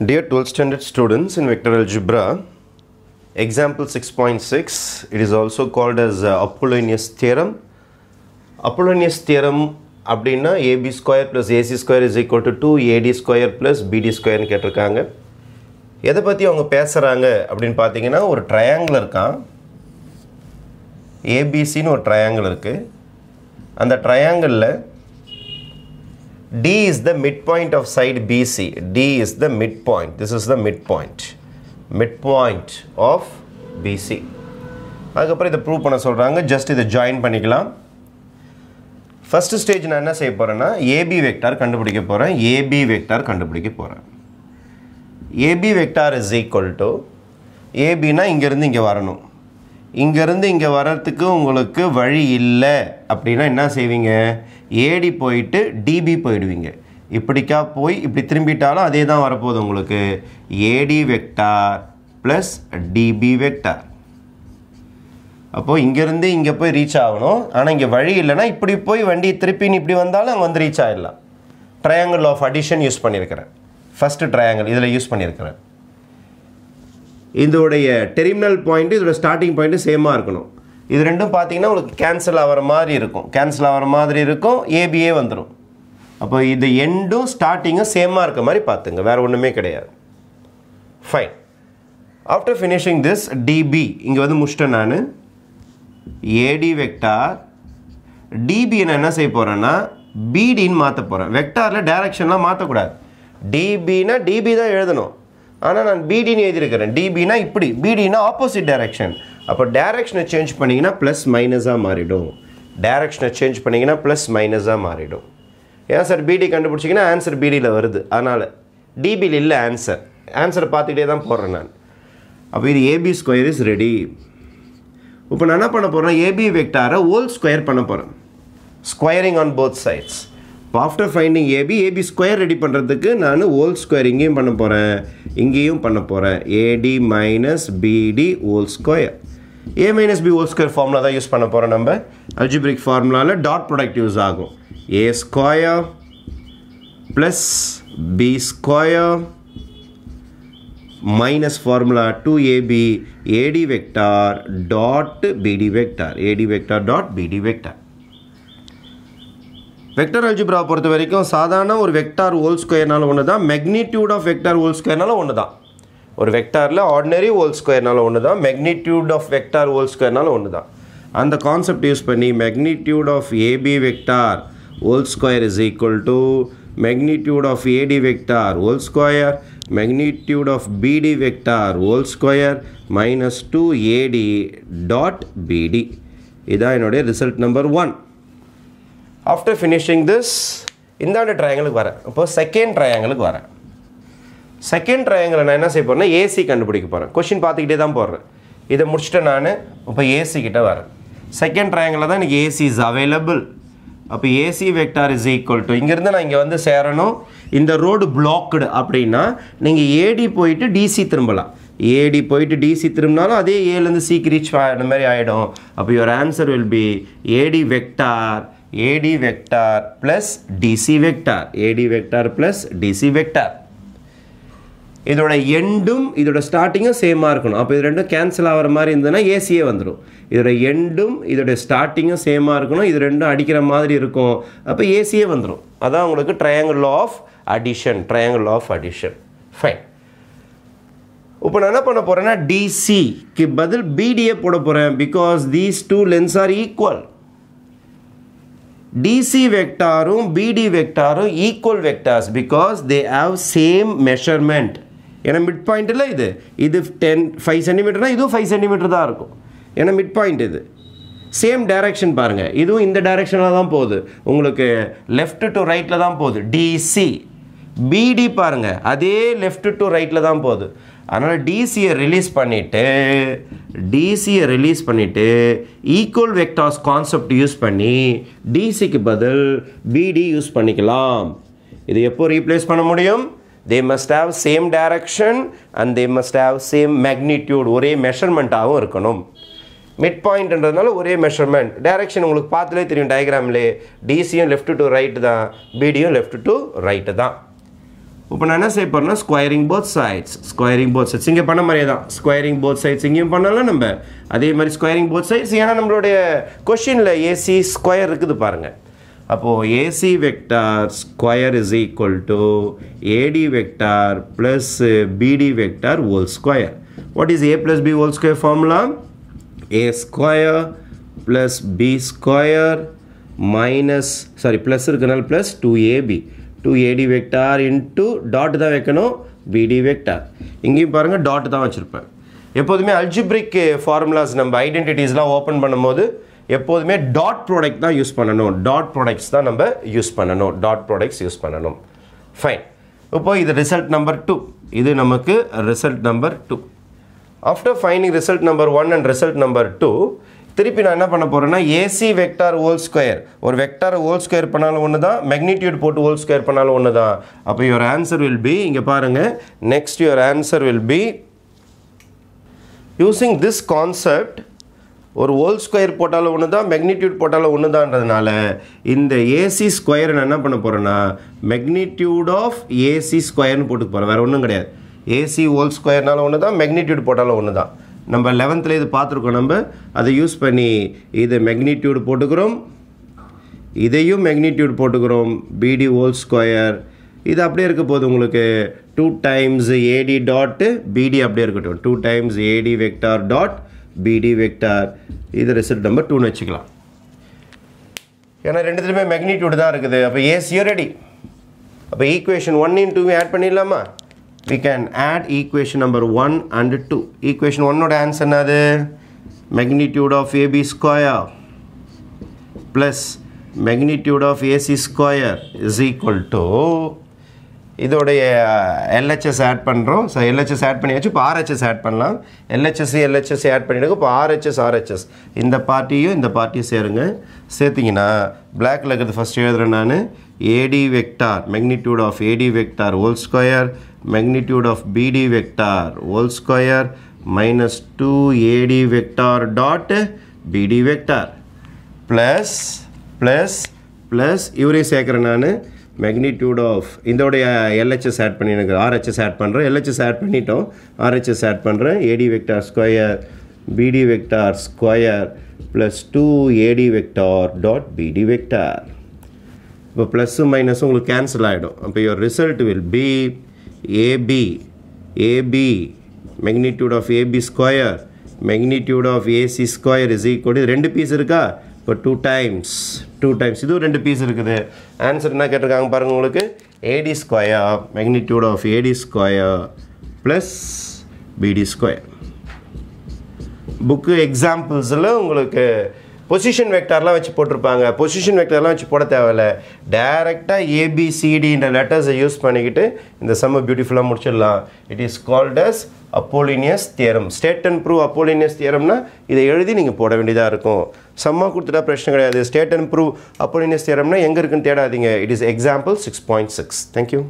Dear 12th standard students in vector algebra, example 6.6, it is also called as uh, Apollonius theorem. Apollonius theorem அப்படின்னா AB square plus AC square is equal to two AD square plus BD ஸ்கொயர்னு கேட்டிருக்காங்க. எதை பற்றி அவங்க பேசுகிறாங்க அப்படின்னு பார்த்தீங்கன்னா ஒரு ட்ரையாங்கிள் இருக்கான். ஏபிசின்னு ஒரு ட்ரையாங்கிள் இருக்குது அந்த ட்ரையாங்கிளில் D is the midpoint of side BC. D is the midpoint. This is the midpoint. Midpoint of BC. அதுக்கப்புறம் இதை ப்ரூவ் பண்ண சொல்கிறாங்க ஜஸ்ட் இதை ஜாயின் பண்ணிக்கலாம் ஃபஸ்ட்டு ஸ்டேஜ் நான் என்ன செய்ய போகிறேன்னா ஏபி வெக்டார் கண்டுபிடிக்க போகிறேன் ஏபி வெக்டார் கண்டுபிடிக்க போகிறேன் AB vector is equal to ஏபினா இங்கேருந்து இங்கே வரணும் இங்கேருந்து இங்கே வர்றதுக்கு உங்களுக்கு வழி இல்லை. அப்படின்னா என்ன செய்வீங்க? ஏடி போயிட்டு டிபி போயிடுவீங்க. இப்படிக்கா போய் இப்படி திரும்பிட்டாலும் அதே தான் வரப்போகுது உங்களுக்கு. AD vector plus DB vector அப்போது இங்கேருந்து இங்கே போய் ரீச் ஆகணும். ஆனால் இங்கே வழி இல்லைன்னா இப்படி போய் வண்டி திருப்பின்னு இப்படி வந்தாலும் அங்கே வந்து ரீச் ஆகிடலாம் ட்ரையாங்கிள் ஆஃப் அடிஷன் யூஸ் பண்ணியிருக்கிறேன். ஃபஸ்ட்டு ட்ரையாங்கிள் இதில் யூஸ் பண்ணியிருக்கிறேன். இதோடைய டெர்மினல் பாயிண்ட்டு இதோட ஸ்டார்டிங் பாயிண்ட்டு சேமாக இருக்கணும். இது ரெண்டும் பார்த்தீங்கன்னா உங்களுக்கு கேன்சல் ஆகிற மாதிரி இருக்கும். கேன்சல் ஆகிற மாதிரி இருக்கும். ஏபிஏ வந்துடும் அப்போ இது எண்டும் ஸ்டார்டிங்கும் சேமாக இருக்க மாதிரி பார்த்துங்க. வேறு ஒன்றுமே கிடையாது. Fine after finishing this DB இங்கே வந்து முடிச்சிட்டேன் நான். ஏடி வெக்டார் டிபி நான் என்ன செய்ய போகிறேன்னா பிடின்னு மாற்ற போகிறேன் வெக்டாரில் டைரக்ஷன்லாம் மாற்றக்கூடாது டிபினா டிபி தான் எழுதணும். ஆனால் நான் பிடின்னு எழுதியிருக்கிறேன். டிபினா இப்படி. பிடினா ஆப்போசிட் டைரக்ஷன் அப்போ டைரக்ஷனை சேஞ்ச் பண்ணிங்கன்னா ப்ளஸ் மைனஸாக மாறிடும். டைரக்ஷனை சேஞ்ச் பண்ணிங்கன்னா ப்ளஸ் மைனஸாக மாறிடும். ஏன் சார் பிடி கண்டுபிடிச்சிங்கன்னா ஆன்சர் பிடியில் வருது. அதனால் டிபியில் இல்லை ஆன்சர் ஆன்சரை பார்த்துக்கிட்டே தான் போடுறேன் நான். அப்போ இது ஏபி ஸ்கொயர் இஸ் ரெடி இப்போ நான் என்ன பண்ண போகிறேன் ஏபி வெக்டாரை ஹோல் ஸ்கொயர் பண்ண போகிறேன் ஸ்கொயரிங் ஆன் போத் சைட்ஸ் இப்போ after finding AB AB square ready பண்ணுறதுக்கு நான் ஹோல் ஸ்கொயர் இங்கேயும் பண்ண போகிறேன் இங்கேயும் பண்ண போகிறேன் AD minus BD whole square A minus B whole square formula தான் யூஸ் பண்ண போகிறோம் நம்ம. அல்ஜிபிரிக் ஃபார்முலாவில் டாட் ப்ராடக்ட் யூஸ் ஆகும். A square plus B square minus formula two AB AD vector dot BD vector AD vector dot BD vector algebra பொறுத்த வரைக்கும் சாதாரண ஒரு வெக்டார் ஹோல் ஸ்கொயர்னால ஒன்று தான் மெக்னிடியூட் ஆஃப் வெக்டார் ஹோல் ஸ்கொயர்னால ஒன்று தான் ஒரு வெக்டாரில் ஆர்டினரி ஹோல் ஸ்கொயர்னால ஒன்று தான் மெக்னிடியூட் ஆஃப் வெக்டார் ஹோல் ஸ்கொயர்னால ஒன்று தான் அந்த கான்செப்ட் யூஸ் பண்ணி magnitude of AB vector whole square is equal to magnitude of AD vector whole square magnitude of BD vector whole square minus 2AD dot BD இதான் என்னுடைய result number one after finishing this இந்தாண்ட ட்ரையாங்கிளுக்கு வரேன். இப்போ second ட்ரையாங்கிளுக்கு வரேன். Second triangle நான் என்ன செய்ய போகிறேன்னா ஏசி கண்டுபிடிக்க போகிறேன் கொஷின் பார்த்துக்கிட்டே தான் போடுறேன். இதை முடிச்சுட்டு நான் இப்போ ஏசி கிட்ட வரேன். செகண்ட் ட்ரையாங்கில் தான் எனக்கு ஏசி இஸ் அவைலபிள் அப்போ AC vector is equal to இங்கேருந்து நான் இங்கே வந்து சேரணும். இந்த ரோடு பிளாக்குடு அப்படின்னா நீங்கள் ஏடி போயிட்டு டிசி திரும்பலாம். ஏடி போயிட்டு டிசி திரும்பினாலும் அதே ஏலேருந்து சிக்கு ரீச் மாதிரி ஆகிடும் அப்போ your answer will be AD vector AD vector plus DC vector AD vector plus DC vector இதோட எண்டும் இதோட ஸ்டார்டிங்கும் சேமாக இருக்கணும். அப்போ இது ரெண்டும் கேன்சல் ஆகிற மாதிரி இருந்ததுன்னா ஏசியே வந்துடும் இதோட எண்டும் இதோட ஸ்டார்டிங்கும் சேமாக இருக்கணும். இது ரெண்டும் அடிக்கிற மாதிரி இருக்கும். அப்போ ஏசியே வந்துடும் அதான் உங்களுக்கு triangle of addition triangle of addition fine இப்போ நான் என்ன பண்ண போகிறேன்னா டிசிக்கு பதில் பிடிஏ போட போகிறேன் because these two lengths are equal DC வெக்டாரும் BD வெக்டாரும் equal vectors because they have same measurement ஏன்னா மிட் பாயிண்ட் இல்லை இது. இது டென் ஃபைவ் சென்டிமீட்டர்னா இதுவும் ஃபைவ் சென்டிமீட்டர் தான் இருக்கும். ஏன்னா மிட் பாயிண்ட் இது. சேம் டைரக்ஷன் பாருங்கள் இதுவும் இந்த டைரக்ஷனில் தான் போகுது. உங்களுக்கு லெஃப்ட் டு ரைட்டில் தான் போகுது. டிசி பிடி பாருங்கள் அதே லெஃப்ட் டு ரைட்டில் தான் போகுது. அதனால் டிசியை ரிலீஸ் பண்ணிவிட்டு டிசியை ரிலீஸ் பண்ணிவிட்டு ஈக்குவல் வெக்டாஸ் கான்செப்ட் யூஸ் பண்ணி டிசிக்கு பதில் பிடி யூஸ் பண்ணிக்கலாம். இது எப்போ ரீப்ளேஸ் பண்ண முடியும்? They must have same direction and they must have same magnitude ஒரே மெஷர்மெண்ட்டாகவும் இருக்கணும். மிட் பாயிண்ட்ன்றதுனால ஒரே மெஷர்மெண்ட் டைரக்ஷன் உங்களுக்கு பார்த்துலே தெரியும் டயக்ராம்லே டிசியும் லெஃப்ட் டு ரைட்டு தான் பிடியும் லெஃப்ட் டு ரைட்டு தான். இப்போ நான் என்ன செய்ய போகிறேன்னா squaring both sides squaring both sides இங்கே பண்ண மாதிரியே தான். ஸ்கொயரிங் போத் சைட்ஸ் இங்கேயும் பண்ணலாம் நம்ம. அதே மாதிரி ஸ்கொயரிங் போத் சைட்ஸ் ஏன்னா நம்மளுடைய கொஷினில் ஏசி ஸ்கொயர் இருக்குது பாருங்கள் அப்போது AC vector square is equal to AD vector plus BD vector whole square what is A plus B whole square formula A square plus B square minus sorry plus இருக்கனால plus two AB two AD vector into dot தான் வைக்கணும் பிடி vector இங்கேயும் பாருங்கள் dot தான் வச்சுருப்பேன். எப்போதுமே algebraic formulas நம்ம ஐடென்டிட்டிஸ்லாம் ஓப்பன் பண்ணும்போது எப்போதுமே டாட் ப்ராடக்ட் தான் யூஸ் பண்ணணும். டாட் ப்ராடக்ட்ஸ் தான் நம்ம யூஸ் பண்ணணும். டாட் ப்ராடக்ட்ஸ் யூஸ் பண்ணணும். ஃபைன் இப்போ இது ரிசல்ட் நம்பர் டூ இது நமக்கு result number two after ஃபைனிங் result number one and result number two திருப்பி நான் என்ன பண்ண போகிறேன்னா ஏசி வெக்டார் ஹோல் ஸ்கொயர் ஒரு வெக்டார் ஹோல் ஸ்கொயர் பண்ணாலும் ஒன்று தான் மெக்னிடியூட் போட்டு ஹோல் ஸ்கொயர் பண்ணாலும் ஒன்று தான் அப்போ யுவர் ஆன்சர் வில் பி இங்கே பாருங்கள் next your answer will be using this concept ஒரு ஹோல் ஸ்கொயர் போட்டாலும் ஒன்று தான் மெக்னிடியூட் போட்டாலும் ஒன்று தான்றதுனால இந்த ஏசி ஸ்கொயர் நான் என்ன பண்ண போகிறேன்னா மெக்னிடியூட் ஆஃப் ஏசி ஸ்கொயர்னு போட்டு போகிறேன் வேறு ஒன்றும் கிடையாது. ஏசி ஹோல் ஸ்கொயர்னாலும் ஒன்று தான் மெக்னிடியூட் போட்டாலும் ஒன்று தான் நம்ம லெவன்த்தில் இது பார்த்துருக்கோம் நம்ம. அதை யூஸ் பண்ணி இது மெக்னிடியூடு போட்டுக்கிறோம். இதையும் மெக்னிடியூட் போட்டுக்கிறோம். பிடி ஹோல் ஸ்கொயர் இது அப்படியே இருக்க போது உங்களுக்கு. டூ டைம்ஸ் ஏடி டாட்டு பிடி அப்படியே இருக்கட்டும். Two times AD vector dot BD vector இது ரிசல்ட் நம்பர் டூன்னு வச்சுக்கலாம். ஏன்னா ரெண்டுத்துலையுமே மெக்னிடியூடு தான் இருக்குது. அப்போ ஏசியோ ரெடி அப்போ ஈக்குவேஷன் இன் டூவையும் ஆட் பண்ணிடலாமா? We can add equation number 1 and 2 equation 1 ஓட ஆன்சர் என்னது magnitude of ab square plus magnitude of ac square is equal to இதோடைய எல்ஹெச்எஸ் ஆட் பண்ணுறோம் ஸோ எல்ஹெச்எஸ் ஆட் பண்ணியாச்சு. இப்போ ஆர்ஹெச்எஸ் ஆட் பண்ணலாம். எல்ஹெச்எஸ் எல்ஹெச்எஸ் ஆட் பண்ணிவிடுங்க இப்போ ஆர்ஹெச்எஸ் ஆர்ஹெச்எஸ் இந்த பார்ட்டியும் இந்த பார்ட்டியும் சேருங்க. சேர்த்திங்கன்னா பிளாக்ல இருக்கிறது ஃபஸ்ட் எழுதுகிறேன் நான். AD vector magnitude of AD vector whole square magnitude of BD vector whole square minus two AD vector dot BD vector plus plus plus இவரையும் சேர்க்குறேன் நான். மேக்னிடியூட் ஆஃப் இதோடைய எல்ஹெச்எஸ் ஆட் எனக்கு ஆர்ஹெச்எஸ் ஆட் பண்ணுறேன் LHS add பண்ணிட்டோம் RHS add பண்ணுறேன் AD vector square BD vector square plus two AD vector dot BD vector இப்போ plus மைனஸும் உங்களுக்கு கேன்சல் ஆகிடும் அப்போ your result will be AB AB magnitude of AB square magnitude of AC square is equal ரெண்டு piece இருக்கா இப்போ two times two times இதுவும் ரெண்டு பீஸ் இருக்குது. ஆன்சர் என்ன கேட்டிருக்காங்க பாருங்கள் உங்களுக்கு. AD square magnitude of AD square plus BD square book எக்ஸாம்பிள்ஸில் உங்களுக்கு பொசிஷன் வெக்டார்லாம் வச்சு போட்டிருப்பாங்க. பொசிஷன் வெக்டார்லாம் வச்சு போட தேவையில்ல. டேரெக்டாக ஏபிசிடின்ற லெட்டர்ஸை யூஸ் பண்ணிக்கிட்டு இந்த செம்ம பியூட்டிஃபுல்லாக முடிச்சிடலாம். It is called as Apollonius theorem state and prove Apollonius தியரம்னா இதை எழுதி நீங்கள் போட வேண்டியதாக இருக்கும். செம்மா கொடுத்துட்டா பிரச்சனை கிடையாது. ஸ்டேட் அண்ட் ப்ரூவ் அப்போலினியஸ் தியரம்னா எங்கே இருக்குன்னு தேடாதீங்க. It is example six point six thank you